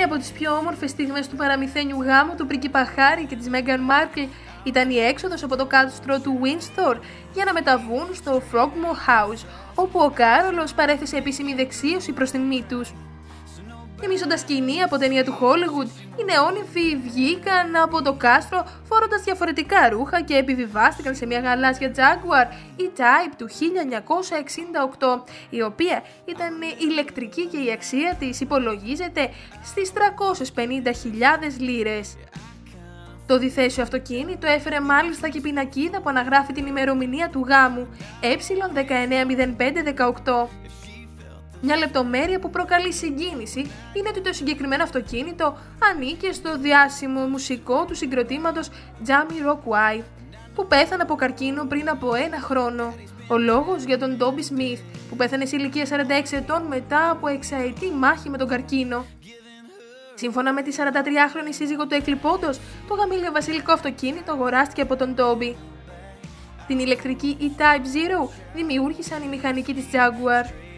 Μία από τις πιο όμορφες στιγμές του παραμυθένιου γάμου του πρίγκιπα Χάρη και της Μέγαν Μάρκλ ήταν η έξοδος από το κάστρο του Windsor για να μεταβούν στο Frogmore House, όπου ο Κάρολος παρέθεσε επίσημη δεξίωση προς την μη τους. Θυμίζοντα σκηνή από ταινία του Hollywood, οι νεόνυμφοι βγήκαν από το κάστρο φορώντας διαφορετικά ρούχα και επιβιβάστηκαν σε μια γαλάζια Jaguar E-Type του 1968, η οποία ήταν ηλεκτρική και η αξία της υπολογίζεται στις 350.000 λίρες. Το διθέσιο αυτοκίνητο έφερε μάλιστα και πινακίδα που αναγράφει την ημερομηνία του γάμου Ε190518. Μια λεπτομέρεια που προκαλεί συγκίνηση είναι ότι το συγκεκριμένο αυτοκίνητο ανήκε στο διάσημο μουσικό του συγκροτήματος Jamie Rockway, που πέθανε από καρκίνο πριν από ένα χρόνο. Ο λόγος για τον Toby Smith, που πέθανε σε ηλικία 46 ετών μετά από εξαετή μάχη με τον καρκίνο. Σύμφωνα με τη 43χρονη σύζυγο του εκλειπώντος, το γαμήλιο βασιλικό αυτοκίνητο αγοράστηκε από τον Toby. Την ηλεκτρική E-Type Zero δημιούργησαν οι μηχανικοί της Jaguar.